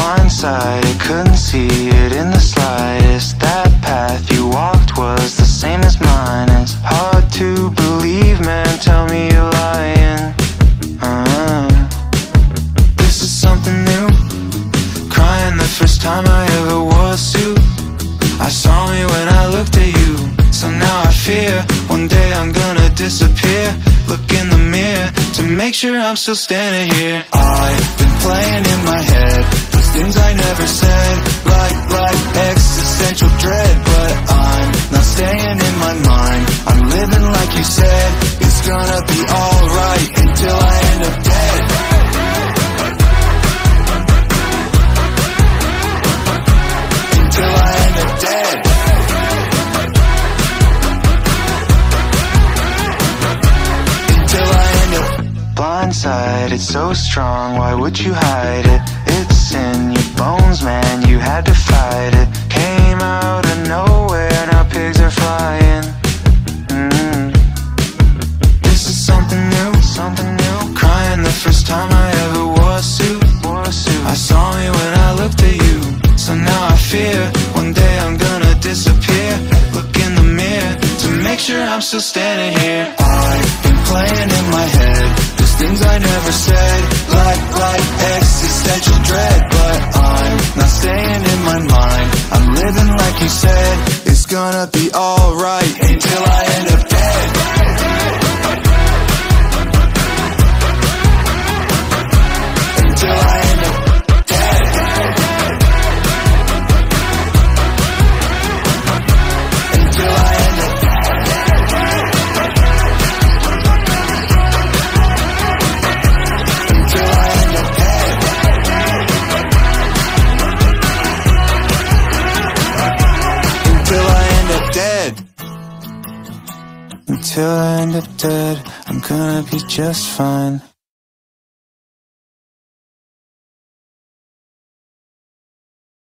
blindsided, couldn't see it in the slightest. That path you walked was the same as mine. It's hard to believe, man. Tell me you're lying. Uh, this is something new. Crying the first time I ever a suit. I saw me when I looked at you. So now I fear one day I'm gonna disappear. Look in the mirror to make sure I'm still standing here. I've been playing in my head things I never said, like like existential dread. But I'm not staying in my mind. I'm living like you said. It's gonna be alright until I end up dead. Until I end up dead. Until I end up blindsided, so strong. Why would you hide it? It's in your bones, man. You had to fight it. Came out of nowhere, now pigs are flying. Mm. This is something new, something new. Crying the first time I ever. Wore a suit. I saw me when I looked at you. So now I fear one day I'm gonna disappear. Look in the mirror to make sure I'm still standing here. You said. It's gonna be alright until I Until I end up dead, I'm gonna be just fine.